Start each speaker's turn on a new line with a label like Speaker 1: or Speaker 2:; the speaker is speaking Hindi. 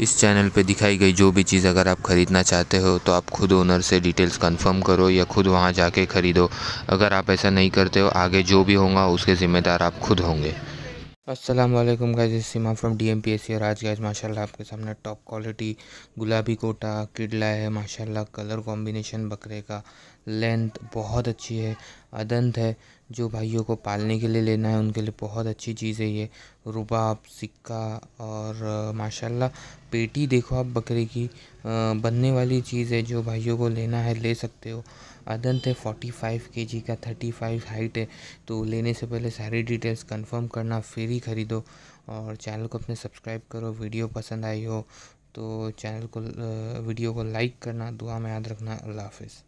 Speaker 1: इस चैनल पे दिखाई गई जो भी चीज़ अगर आप ख़रीदना चाहते हो तो आप खुद ओनर से डिटेल्स कंफर्म करो या खुद वहाँ जाके ख़रीदो। अगर आप ऐसा नहीं करते हो, आगे जो भी होगा, उसके ज़िम्मेदार आप खुद होंगे।
Speaker 2: अस्सलाम वालेकुम गाइस सीमा फ्रॉम डीएमपीएससी और आज गाइस माशाल्लाह आपके सामने टॉप क्वालिटी गुलाबी कोटा किडला है। माशाल्लाह कलर कॉम्बिनेशन बकरे का। लेंथ बहुत अच्छी है। अदंत है। जो भाइयों को पालने के लिए लेना है, उनके लिए बहुत अच्छी चीज़ है ये। रुबाब, सिक्का और माशाल्लाह पेटी देखो आप बकरे की। बनने वाली चीज़ है जो भाइयों को लेना है, ले सकते हो। अदंत है। फोर्टी फाइव के जी का थर्टी फाइव हाइट है। तो लेने से पहले सारी डिटेल्स कंफर्म करना। फिर ही ख़रीदो और चैनल को अपने सब्सक्राइब करो, वीडियो पसंद आई हो तो चैनल को वीडियो को लाइक करना, दुआ में याद रखना, अल्लाह हाफिज़।